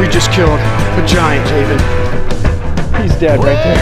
We just killed a giant, David. He's dead right there.